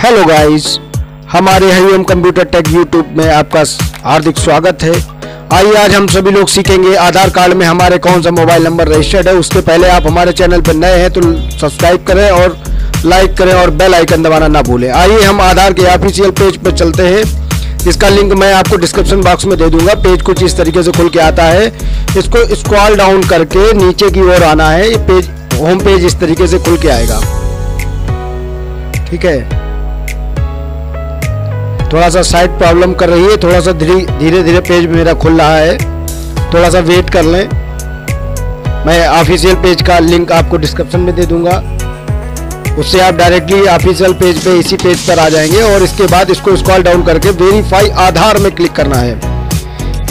Hello guys हमारे Hariom computer take YouTube में आपका हार्दिक स्वागत है। आइए आज हम सभी लोग सीखेंगे आधार कार्ड में हमारे कौन सा मोबाइल नंबर रजिस्टर्ड है। उसके पहले आप हमारे चैनल पर नए हैं तो सब्सक्राइब करें और लाइक करें और बेल आइकन दबाना ना भूलें। आइए हम आधार के ऑफिशियल पेज पर चलते हैं। इसका लिंक मैं आपको डिस्क्रिप्शन बॉक्स में दे दूँगा। पेज कुछ इस तरीके से खुल के आता है। इसको स्क्रॉल डाउन करके नीचे की ओर आना है। ये पेज होम पेज इस तरीके से खुल के आएगा। ठीक है? थोड़ा सा साइड प्रॉब्लम कर रही है, थोड़ा सा धीरे धीरे धीरे पेज मेरा खुल रहा है। थोड़ा सा वेट कर लें। मैं ऑफिशियल पेज का लिंक आपको डिस्क्रिप्शन में दे दूँगा। उससे आप डायरेक्टली ऑफिशियल पेज पे इसी पेज पर आ जाएँगे और इसके बाद इसको स्क्रॉल डाउन करके वेरीफाई आधार में क्लिक करना है।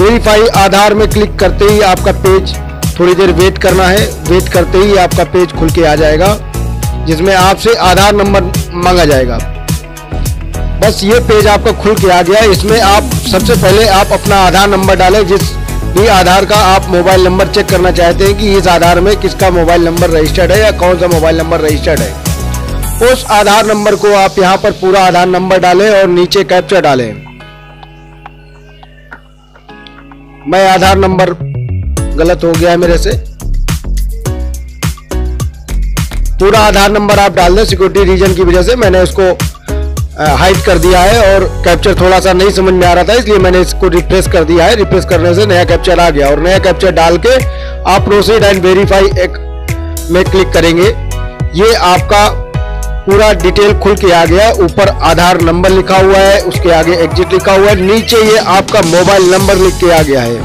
वेरीफाई आधार में क्लिक करते ही आपका पेज थोड़ी देर वेट करना है। वेट करते ही आपका पेज खुल के आ जाएगा, जिसमें आपसे आधार नंबर मांगा जाएगा। बस ये पेज आपका खुल के आ गया इसमें आप सबसे पहले आप अपना आधार नंबर डालें, जिस भी आधार का आप मोबाइल नंबर चेक करना चाहते हैं कि इस आधार में किसका मोबाइल नंबर रजिस्टर्ड है या कौन सा मोबाइल नंबर रजिस्टर्ड है। उस आधार नंबर को आप यहाँ पर पूरा आधार नंबर डालें और नीचे कैप्चर डालें। मैं आधार नंबर गलत हो गया है मेरे से। पूरा आधार नंबर आप डाल दें, सिक्योरिटी रीजन की वजह से। मैंने उसको हाइड कर दिया है और कैप्चर थोड़ा सा नहीं समझ में आ रहा था, इसलिए मैंने इसको रिफ्रेश कर दिया है। रिफ्रेश करने से नया कैप्चर आ गया और नया कैप्चर डाल के आप प्रोसीड एंड वेरीफाई एक में क्लिक करेंगे। ये आपका पूरा डिटेल खुल के आ गया ऊपर आधार नंबर लिखा हुआ है, उसके आगे एग्जिट लिखा हुआ है। नीचे ये आपका मोबाइल नंबर लिख के आ गया है।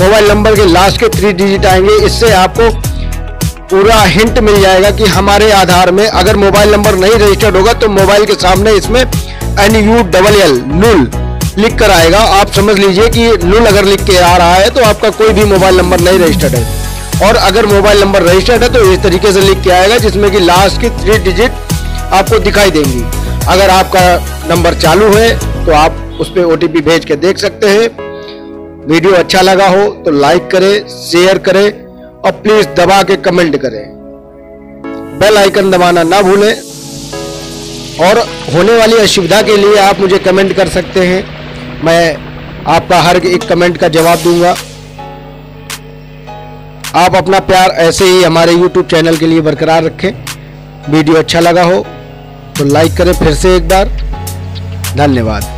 मोबाइल नंबर के लास्ट के थ्री डिजिट आएँगे। इससे आपको पूरा हिंट मिल जाएगा कि हमारे आधार में अगर मोबाइल नंबर नहीं रजिस्टर्ड होगा तो मोबाइल के सामने इसमें N U double L null लिख कर आएगा। आप समझ लीजिए कि नुल अगर लिख के आ रहा है तो आपका कोई भी मोबाइल नंबर नहीं रजिस्टर्ड है। और अगर मोबाइल नंबर रजिस्टर्ड है तो इस तरीके से लिख के आएगा, जिसमें कि लास्ट की थ्री डिजिट आपको दिखाई देंगी। अगर आपका नंबर चालू है तो आप उस पर ओ भेज के देख सकते हैं। वीडियो अच्छा लगा हो तो लाइक करें शेयर करें और प्लीज़ दबा के कमेंट करें। बेल आइकन दबाना ना भूलें। और होने वाली असुविधा के लिए आप मुझे कमेंट कर सकते हैं। मैं आपका हर एक कमेंट का जवाब दूँगा। आप अपना प्यार ऐसे ही हमारे YouTube चैनल के लिए बरकरार रखें। वीडियो अच्छा लगा हो तो लाइक करें फिर से एक बार। धन्यवाद।